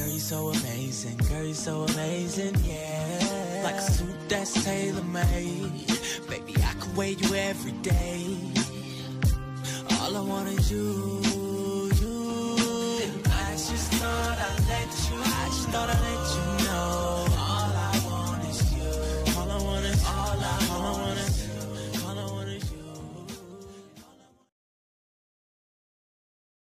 Girl, you so amazing, girl, you so amazing, yeah. Like a suit that's tailor-made. Baby, I could wear you every day. All I want is you, you. I just thought I'd let you